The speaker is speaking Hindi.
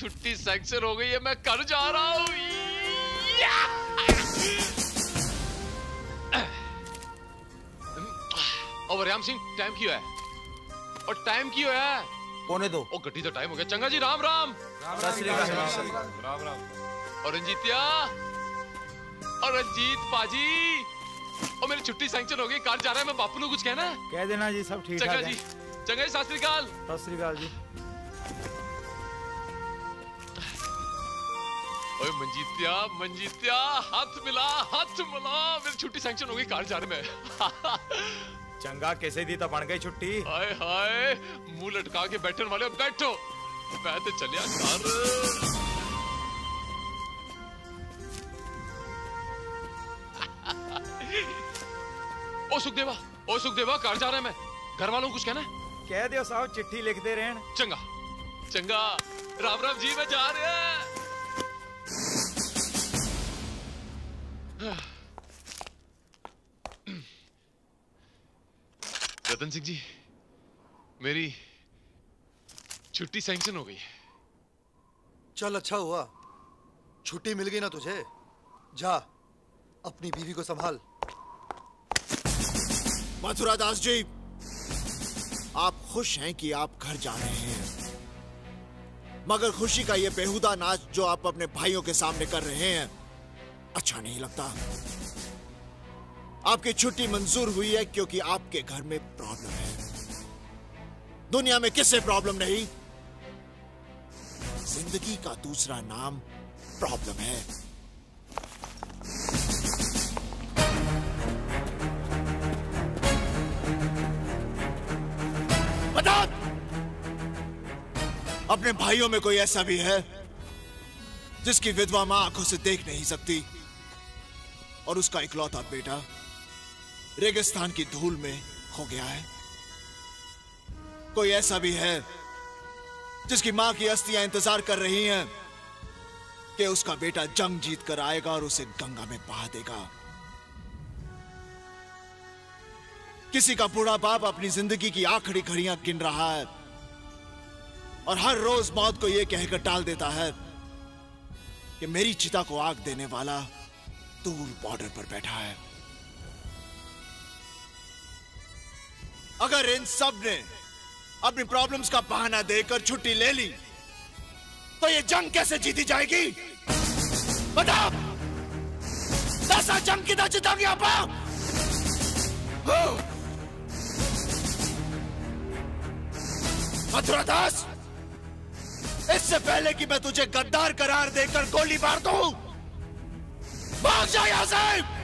छुट्टी सैंक्शन हो गई है मैं कर जा रहा हूँ। और राम सिंह टाइम क्यों है और टाइम क्यों है पौने दो। ओ गड्डी तो टाइम हो गया। चंगा जी राम राम। राम राम। और रंजीतिया और रंजीत पाजी और मेरी छुट्टी सेंक्शन हो गई कार जा रहा है मैं बापू को कुछ कहना है? कह देना जी सब ठीक चंगा जी। चंगा जी सत श्री अकाल। सत श्री अकाल जी। ओए मंजीतिया मंजीतिया हाथ मिला हाथ मिला। मेरी छुट्टी सैंक्शन हो गई कार जा रहे में। चंगा कैसे दी तो बन गई छुट्टी। हाय हाय मुँह लटका के बैठने वाले बैठो। मैं तो चलिया घर। ओ सुखदेवा ओ सुखदेवा कार जा रहा है मैं। घर वालों को कुछ कहना है? कह दियो साहब चिट्ठी लिखते रहन। चंगा चंगा। राम राम जी मैं जा रहा रतन सिंह जी मेरी छुट्टी सैंक्शन हो गई है। चल अच्छा हुआ। छुट्टी मिल गई ना तुझे? जा अपनी बीवी को संभाल। मथुरा दास जी आप खुश हैं कि आप घर जा रहे हैं। मगर खुशी का यह बेहुदा नाच जो आप अपने भाइयों के सामने कर रहे हैं अच्छा नहीं लगता। आपकी छुट्टी मंजूर हुई है क्योंकि आपके घर में प्रॉब्लम है। दुनिया में किससे प्रॉब्लम नहीं? ज़िंदगी का दूसरा नाम प्रॉब्लम है। बता! अपने भाइयों में कोई ऐसा भी है जिसकी विधवा माँ आँखों से देख नहीं सकती? और उसका इकलौता बेटा रेगिस्तान की धूल में खो गया है। कोई ऐसा भी है जिसकी माँ की अस्थियाँ इंतज़ार कर रही हैं कि उसका बेटा जंग जीत कर आएगा और उसे गंगा में बहा देगा। किसी का बूढ़ा बाप अपनी ज़िंदगी की आखिरी घड़ियाँ गिन रहा है और हर रोज मौत को यह कहकर टाल देता है कि मेरी चिता को आग देने वाला दूर बॉर्डर पर बैठा है। अगर इन सबने अपनी प्रॉब्लम्स का बहाना देकर छुट्टी ले ली तो ये जंग कैसे जीती जाएगी? बता दसा जंग किधर जीतोगे आप मथुरा दास, इससे पहले कि मैं तुझे गद्दार करार देकर गोली मार दूँ भाग जा यहाँ से